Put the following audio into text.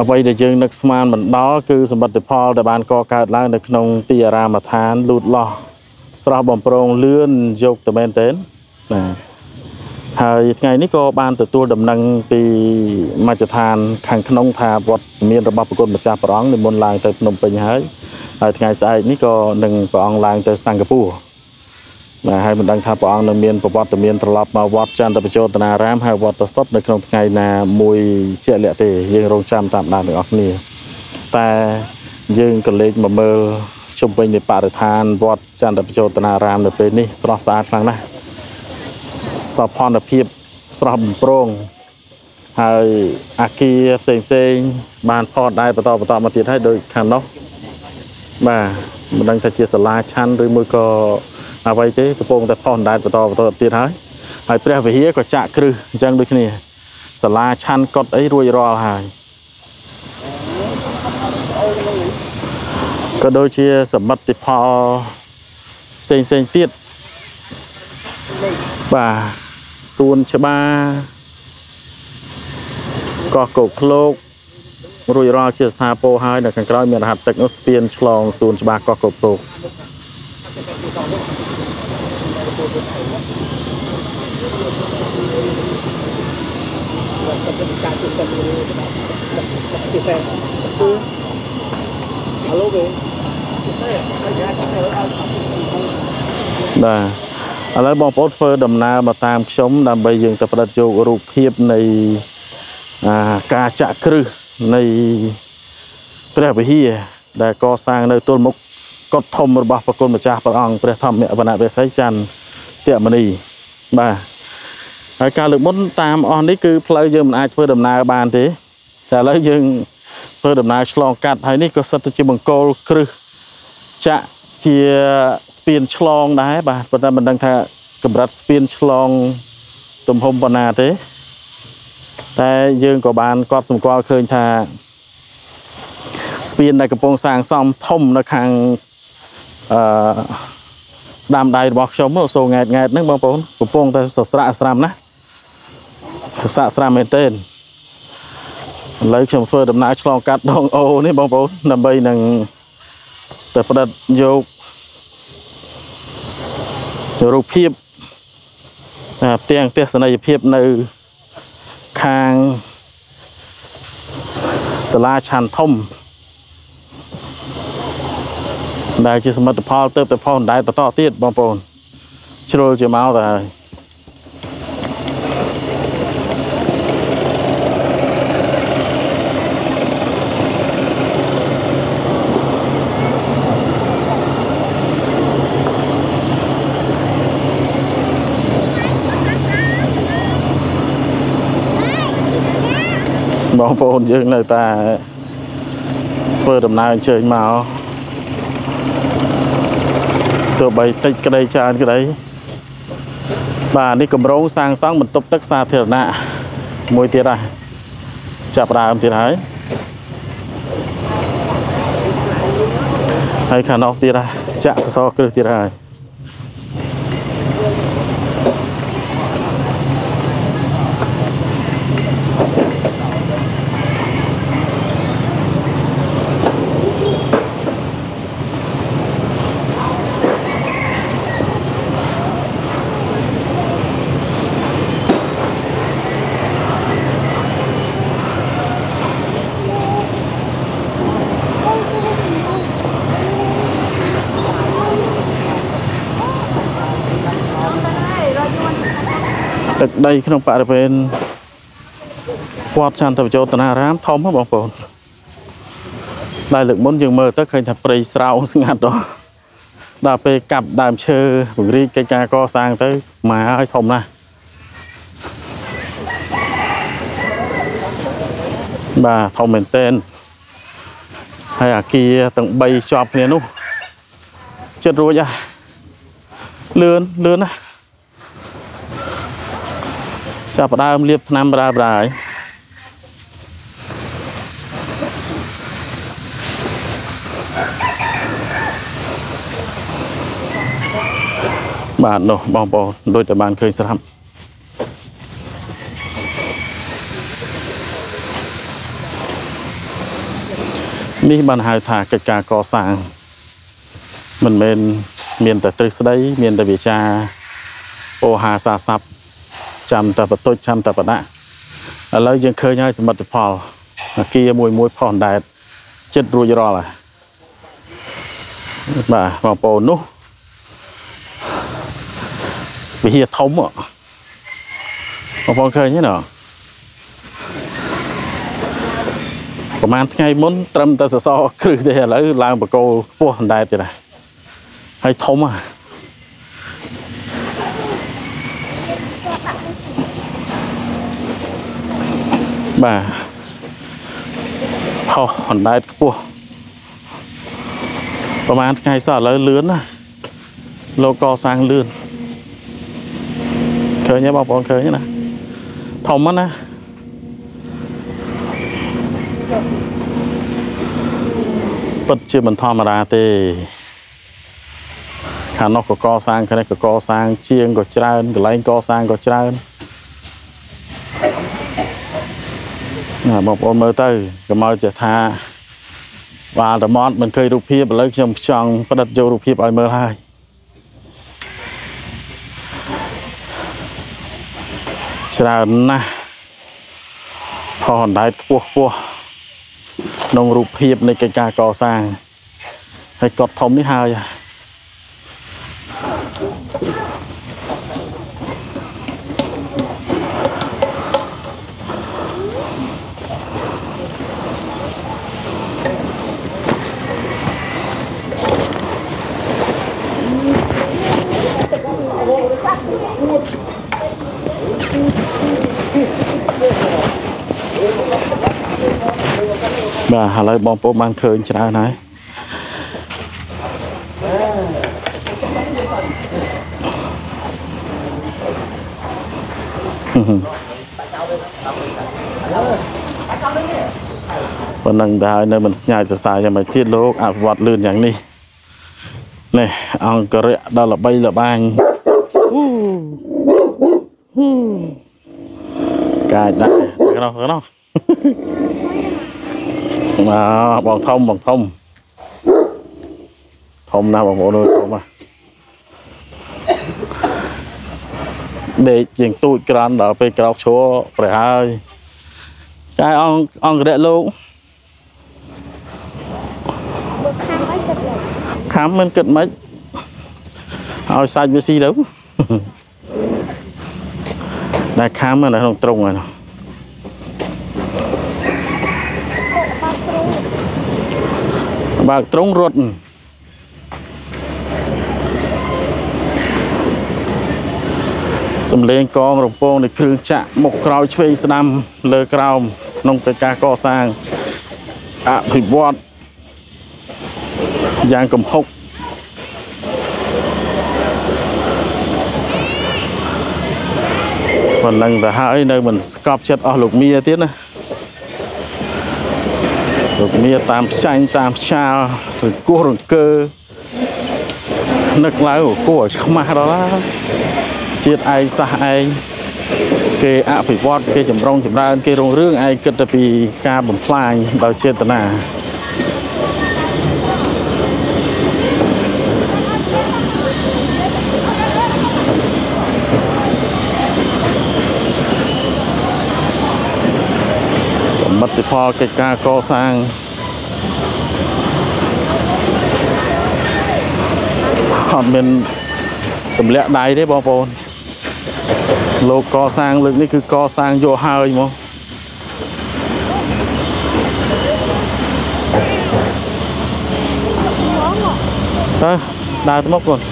អ្វីដែលយើងនឹកស្មានមិនដល់គឺសមិទ្ធផលដែលបានកកើតឡើងនៅក្នុងទីអារាមដ្ឋានលូតលាស់ស្រស់បំប្រងលឿនយកទៅមែនទែនណាហើយថ្ងៃនេះក៏បានទទួលដំណឹងពីមជ្ឈដ្ឋានខាងក្នុងថាវត្តមានរបស់ប្រគុណម្ចាស់ព្រះអង្គនិមន្តឡើងទៅភ្នំពេញហើយហើយថ្ងៃស្អែកនេះក៏នឹងព្រះអង្គឡើងទៅសិង្ហបុរី បាទហើយមិនដឹងថាព្រះអង្គនឹងមានប្រវត្តិមានត្រឡប់មកវត្តចន្ទបជោតនារាមហើយវត្តសុទ្ធនៅក្នុងថ្ងៃណាមួយជាក់លាក់ទេយើងរងចាំតាមដានទាំងអស់គ្នាតែយើងក៏លេចមកមើលជុំវិញនៃបរិស្ថានវត្តចន្ទបជោតនារាមនៅពេលនេះស្រស់ស្អាតខ្លាំងណាស់សោភ័ណភាពស្រស់បំព្រងហើយអាគារផ្សេងផ្សេងៗបានផតដែរបន្តបន្តមកទៀតហើយដូចខាងនោះបាទមិនដឹងថាជាសាលាឆាន់ឬមួយក៏ អ្វីទេកំពុងតែផុសអណ្ដែតបន្តបន្តទៀតហើយហើយព្រះវិហារក៏ចាក់គ្រឹះអញ្ចឹងដូចគ្នាសាលាឆាន់កុដអីរួចរាល់ហើយក៏ដូចជាសមិទ្ធផលផ្សេងផ្សេងៗទៀតបាទសួនច្បារកោះកោកឃ្លោករួចរាល់ជាស្ថាពរហើយនៅខាងក្រោយមានរហ័សទឹកនោះស្ពានឆ្លងសួនច្បារកោះកោកឃ្លោក បាទឥឡូវបងប្អូនធ្វើដំណើរមកតាមខ្ញុំដើម្បីយើងទៅផ្ដិតយករូបភាពនៃអាការចាក់គ្រឹះនៃព្រះវិហារដែលកសាងនៅទល់មុខកុដិធំរបស់ព្រះគុណម្ចាស់ព្រះអង្គព្រះធម្មវណ្ណវិស័យច័ន្ទ តមនីបាទហើយការលើកមុនតាមអស់នេះគឺផ្លូវយើងមិនអាចធ្វើដំណើរបានទេតែឥឡូវយើងធ្វើដំណើរឆ្លងកាត់ហើយនេះក៏សិតទៅជាបង្គោលគ្រឹះចាក់ជាស្ពានឆ្លងដែរបាទប៉ុន្តែមិនដឹងថាកម្រិតស្ពានឆ្លងទំហំប៉ុណ្ណាទេ តែយើងក៏បានកត់សម្គាល់ឃើញថា ស្ពានដែលកំពុងសាងសង់ធំនៅខាងអឺ ស្ដាំដៃរបស់ខ្ញុំអូសូង៉ែតង៉ែតហ្នឹងបងប្អូនកំពុងតែសស្រាក់ស្រាំណាសស្រាក់ស្រាំមែនទែនឥឡូវខ្ញុំធ្វើដំណើរឆ្លងកាត់ដងអូនេះបងប្អូនដើម្បីនឹងទៅផ្ដិតយករូបភាពអាផ្ទាំងទស្សនីយភាពនៅខាងសាលាឆាន់ធំ ដែលជាសមិទ្ធផលទៅទៅផងដែរបន្តទៀតបងប្អូនជ្រុលជាមកទៅហើយបងប្អូនយើងនៅតែធ្វើដំណើរអញ្ជើញមក ទោះបីតិចក្តីច្រើនក្តីបាទនេះកម្រងសាងសង់បន្ទប់ទឹកសាធារណៈមួយទៀតហើយចាប់ផ្ដើមទៀតហើយហើយខាងនោះទៀតហើយចាក់សសរគ្រឹះទៀតហើយ ទឹកដីក្នុងបរិវេណវត្តចន្ទវជោតនារាមធំហ៎បងប្អូនដែលលើកមុនយើងមើលទៅឃើញថាព្រៃស្រោងស្ងាត់ដល់ដល់ពេលកាប់ដើមឈើពង្រីកកិច្ចការកសាងទៅមកឲ្យធំណាស់បាទធំមែនទែនហើយអាគារទាំង3ជាប់គ្នានោះចិត្តរួចហ่ะលឿនលឿនណាស់ ចាប់ផ្ដើមលាបថ្នាំបរាបរាហើយបាទនោះបងប្អូនដូចតែបានឃើញស្រាប់នេះបានហៅថាកិច្ចការកសាងមិនមែនមានតែទ្រឹស្ដី មានតែវិចារពោហាសាស័ព្ទ ចាំតែបន្ទុចចាំតែបណៈឥឡូវយើងឃើញហើយសមិទ្ធផលអាគារមួយមួយផុសអណ្ដែតចិត្តរួចរាល់ហើយបាទបងប្អូននោះវិហារធំហ៎បងប្អូនឃើញទេណ៎ប្រហែលថ្ងៃមុនត្រឹមតែសសរគ្រឹះទេឥឡូវឡើងបកគោខ្ពស់អណ្ដែតទៀតណាហើយធំហ៎ បាទផុសអណ្ដែតខ្ពស់ប្រហែលថ្ងៃសោះឥឡូវលឿនណាលោកកសាងលឿនឃើញទេបងប្អូនឃើញទេណាធំហ្នឹងណាពិតជាមិនធម្មតាទេខាងនោះក៏កសាងខាងនេះក៏កសាងជាងក៏ច្រើនកន្លែងកសាងក៏ច្រើន ណាបងប្អូនមើលទៅកុំឲ្យចេះថាបាទតមត់មិនឃើញរូបភាពឥឡូវខ្ញុំចង់ផ្ដិតយករូបភាពឲ្យមើលហើយច្រើនណាស់ផុសអណ្ដែតខ្ពស់ខ្ពស់ក្នុងរូបភាពនៃកិច្ចការកសាងហើយកត់ធំនេះហើយ បាទឥឡូវបងប្អូនបានឃើញច្រើនហើយប៉ុណ្ណឹងទៅហើយនៅមិនស្ញាយសរសើរយ៉ាងម៉េចទៀតលោកអភិវឌ្ឍលឿនយ៉ាងនេះនេះអង្គរៈដល់ល្បីល្បាញហ៊ូហ៊ូ កាចដែរទៅនោះទៅនោះមកបងធំបងធំធំណាស់បងប្អូនអើយធំណាស់ដេកជាងទូចក្រាន់ដល់ពេលក្រោកឈរប្រហហើយចាយអង្គអង្គរៈលោកខំមិនគិតមិនឲ្យសាច់វាស៊ីទៅ តែខំនៅក្នុងត្រង់ហ្នឹងបើកត្រង់រត់សំលេងកងរំពងនៃគ្រឿងចាក់មុខក្រោយឆ្វេងស្ដាំលើក្រោមក្នុងកិច្ចការកសាងអភិវឌ្ឍយ៉ាងកំហុក ប៉ុណ្ណឹងទៅហើយនៅមិនស្កប់ចិត្តអស់លោកមៀទៀតណាលោកមៀតាមផ្ចាញ់តាមផ្ឆាលឬគោះរង្គើនឹកឡើងគួរឲ្យខ្មាស់ដល់ហើយជាតិឯងសះឯងគេអភិវឌ្ឍគេចម្រុងចម្រើនគេរុងរឿងឯងគិតទៅពីការបំផ្លាញដោយចេតនា មិទ្ធផលកិច្ចការកសាងអត់មានទម្លាក់ដៃទេបងប្អូនលោកកសាងលើកនេះគឺកសាងយកហើយមកតើដើរទៅមុខគាត់